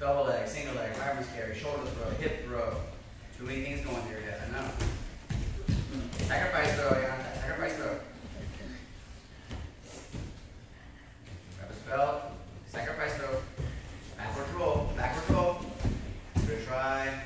double leg, single leg, arms carry, shoulder throw, hip throw. Too many things going through your head, I know. Sacrifice throw, yeah, sacrifice throw. Grab a spell, sacrifice throw, backward roll, backward roll. Good try.